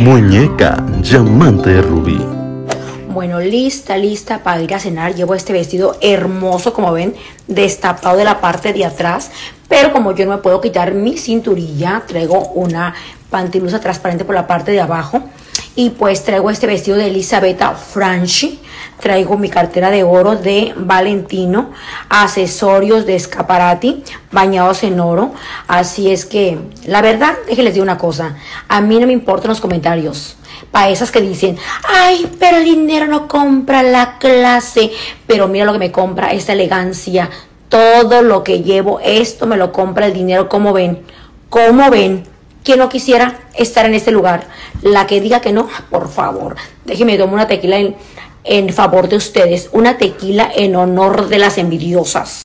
Muñeca Diamante Rubí. Bueno, lista, lista para ir a cenar. Llevo este vestido hermoso, como ven, destapado de la parte de atrás. Pero como yo no me puedo quitar mi cinturilla, traigo una pantilusa transparente por la parte de abajo. Y pues traigo este vestido de Elisabetta Franchi. Traigo mi cartera de oro de Valentino. Accesorios de Scaparati bañados en oro. Así es que, la verdad, déjenles decir una cosa. A mí no me importan los comentarios. Para esas que dicen, ay, pero el dinero no compra la clase. Pero mira lo que me compra, esta elegancia. Todo lo que llevo, esto me lo compra el dinero. ¿Cómo ven? ¿Cómo ven? ¿Quién no quisiera estar en este lugar? La que diga que no, por favor, déjeme tomar una tequila en, en favor de ustedes, una tequila en honor de las envidiosas.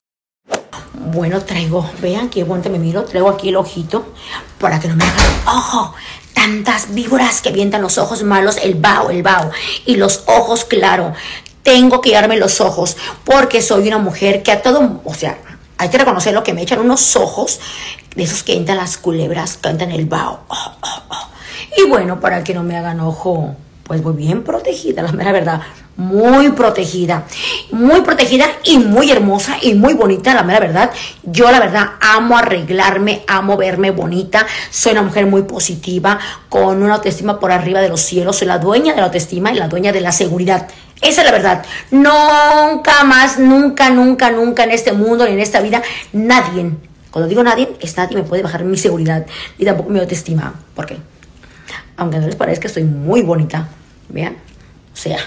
Bueno, traigo, vean qué bonito me miro, traigo aquí el ojito para que no me hagan ojo. Tantas víboras que avientan los ojos malos, el bao, el bao, y los ojos, claro. Tengo que darme los ojos porque soy una mujer que a todo, o sea, hay que reconocer lo que me echan unos ojos de esos que entran las culebras, entran el bao. Oh, oh, oh. Y bueno, para que no me hagan ojo, pues voy bien protegida, la mera verdad. Muy protegida, muy protegida y muy hermosa y muy bonita, la mera verdad. Yo la verdad amo arreglarme, amo verme bonita. Soy una mujer muy positiva, con una autoestima por arriba de los cielos. Soy la dueña de la autoestima y la dueña de la seguridad. Esa es la verdad. Nunca más, nunca, nunca, nunca en este mundo ni en esta vida, nadie, cuando digo nadie, es nadie me puede bajar mi seguridad ni tampoco mi autoestima. ¿Por qué? Aunque no les parezca, estoy muy bonita. Vean. O sea,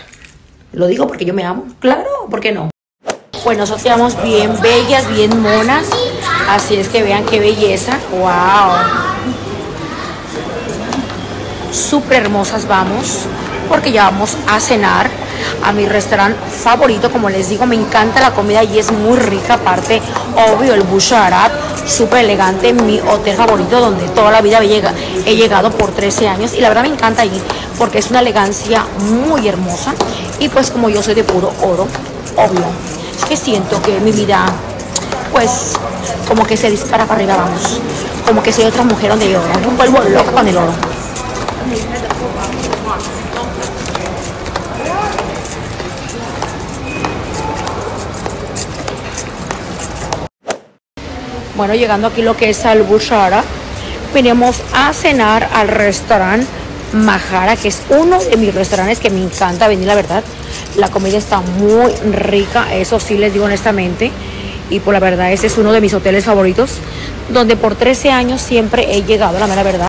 lo digo porque yo me amo. Claro, ¿por qué no? Pues nosotros bien bellas, bien monas. Así es que vean qué belleza. ¡Wow! Súper hermosas vamos. Porque ya vamos a cenar a mi restaurante favorito. Como les digo, me encanta la comida y es muy rica. Aparte, obvio, el Busharat, súper elegante, mi hotel favorito donde toda la vida he llegado por 13 años. Y la verdad me encanta ir porque es una elegancia muy hermosa. Y pues como yo soy de puro oro, obvio, es que siento que mi vida, pues, como que se dispara para arriba, vamos. Como que soy otra mujer donde yo me vuelvo loca con el oro. Bueno, llegando aquí lo que es al venimos a cenar al restaurante Majara, que es uno de mis restaurantes que me encanta venir, la verdad. La comida está muy rica, eso sí les digo honestamente. Y por la verdad, ese es uno de mis hoteles favoritos, donde por 13 años siempre he llegado, la mera verdad.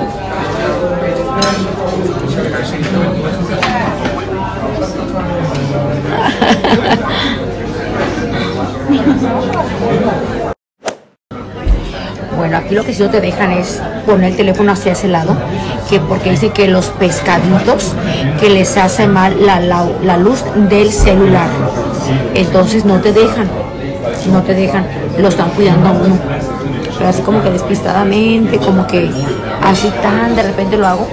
Bueno, aquí lo que sí no te dejan es poner el teléfono hacia ese lado, que porque dice que los pescaditos que les hace mal la, la, la luz del celular. Entonces no te dejan, no te dejan, lo están cuidando a uno. Pero así como que despistadamente, como que así tan de repente lo hago.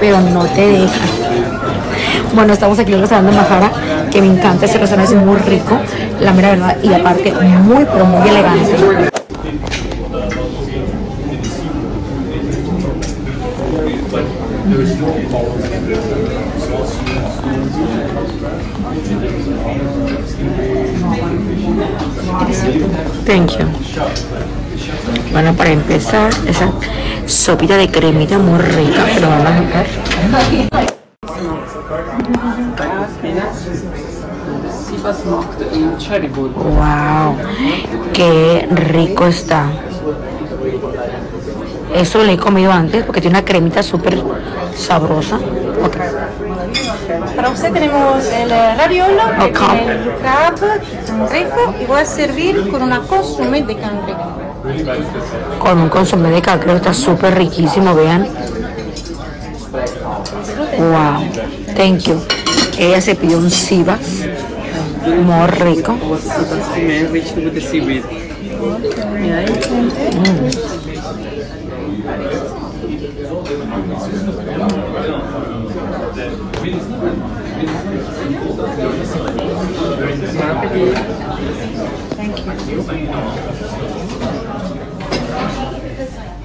Pero no te dejan. Bueno, estamos aquí en el restaurante Majara, que me encanta, ese restaurante es muy rico, la mera verdad, y aparte muy, pero muy elegante. Thank you. Bueno, para empezar, esa sopita de cremita muy rica, pero vamos a ver. Wow, qué rico está. Eso lo he comido antes porque tiene una cremita súper sabrosa. Para usted tenemos el radiolo, Ok. el crab rico y voy a servir con una consommé de cangrejo. Con un consomé de cangrejo está súper riquísimo, vean. Wow, thank you. Ella se pidió un sivas, muy rico.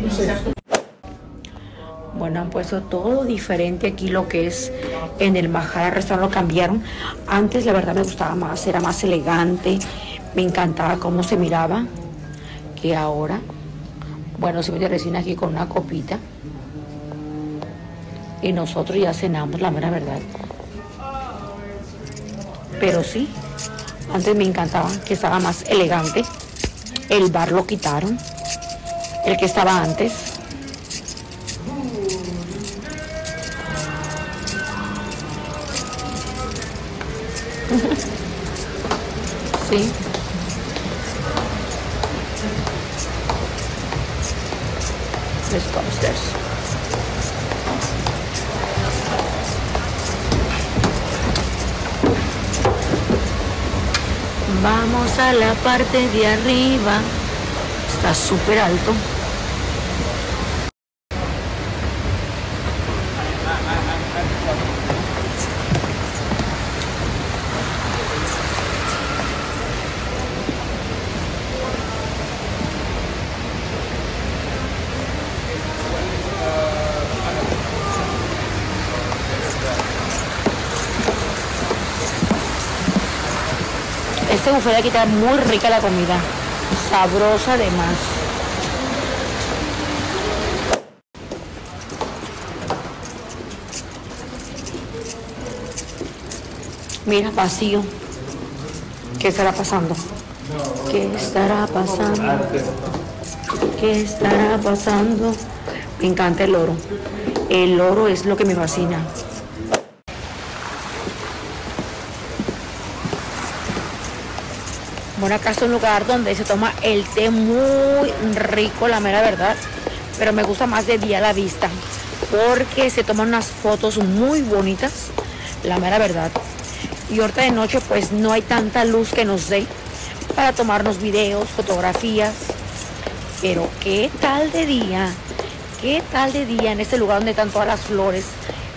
Cement Bueno, han puesto todo diferente aquí lo que es en el Majara Restaurant lo cambiaron. Antes la verdad me gustaba más, era más elegante, me encantaba cómo se miraba que ahora. Bueno, se mete recién aquí con una copita. Y nosotros ya cenamos, la mera verdad. Pero sí, antes me encantaba que estaba más elegante. El bar lo quitaron, el que estaba antes. Vamos a la parte de arriba. Está súper alto. Este buffet aquí está muy rica la comida. Sabrosa además. Mira, vacío. ¿Qué estará pasando? ¿Qué estará pasando? ¿Qué estará pasando? Me encanta el oro. El oro es lo que me fascina. Acá es un lugar donde se toma el té muy rico, la mera verdad. Pero me gusta más de día a la vista. Porque se toman unas fotos muy bonitas, la mera verdad. Y ahorita de noche pues no hay tanta luz que nos dé para tomarnos videos, fotografías. Pero qué tal de día, qué tal de día en este lugar donde están todas las flores.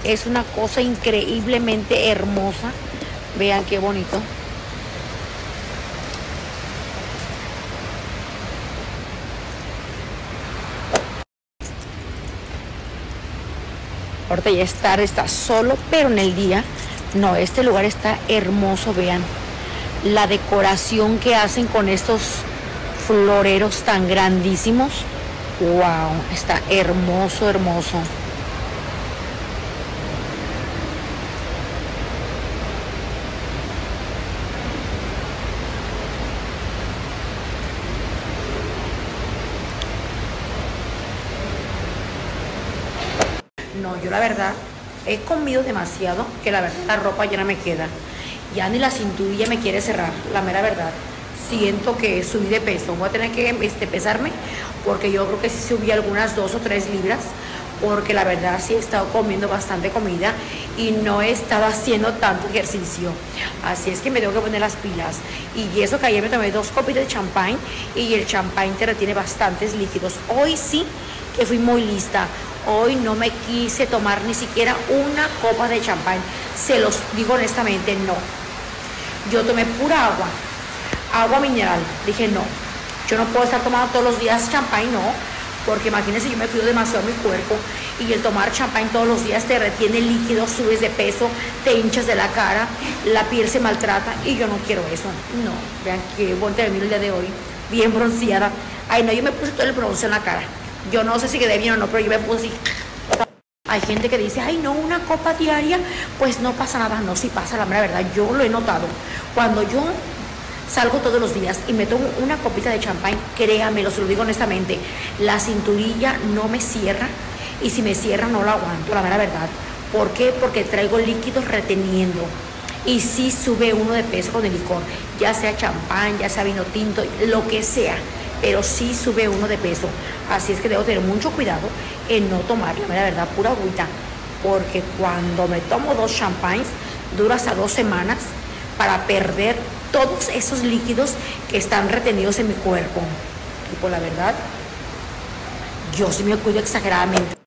Es una cosa increíblemente hermosa. Vean qué bonito. Ahorita ya estar está solo, pero en el día, no, este lugar está hermoso, vean. La decoración que hacen con estos floreros tan grandísimos. Wow, está hermoso, hermoso. Yo la verdad he comido demasiado que la verdad la ropa ya no me queda. Ya ni la cinturilla me quiere cerrar, la mera verdad. Siento que subí de peso. Voy a tener que este, pesarme porque yo creo que sí subí algunas dos o tres libras porque la verdad sí he estado comiendo bastante comida y no he estado haciendo tanto ejercicio. Así es que me tengo que poner las pilas. Y eso que ayer me tomé dos copitas de champán y el champán te retiene bastantes líquidos. Hoy sí que fui muy lista. Hoy no me quise tomar ni siquiera una copa de champán. Se los digo honestamente, no. Yo tomé pura agua, agua mineral. Dije, no, yo no puedo estar tomando todos los días champán, no. Porque imagínense, yo me cuido demasiado mi cuerpo y el tomar champán todos los días te retiene líquidos, subes de peso, te hinchas de la cara, la piel se maltrata y yo no quiero eso. No, vean qué bonita de mí el día de hoy, bien bronceada. Ay, no, yo me puse todo el bronce en la cara. Yo no sé si quedé bien o no, pero yo me puse. Hay gente que dice, ay, no, una copa diaria, pues no pasa nada. No, sí pasa, la mera verdad. Yo lo he notado. Cuando yo salgo todos los días y me tomo una copita de champán, créame, lo se lo digo honestamente, la cinturilla no me cierra y si me cierra no la aguanto, la mera verdad. ¿Por qué? Porque traigo líquidos reteniendo. Y sí sube uno de peso con el licor, ya sea champán, ya sea vino tinto, lo que sea, pero sí sube uno de peso. Así es que debo tener mucho cuidado en no tomar, la verdad, pura agüita. Porque cuando me tomo dos champáns, dura hasta dos semanas para perder todos esos líquidos que están retenidos en mi cuerpo. Y por la verdad, yo sí me cuido exageradamente.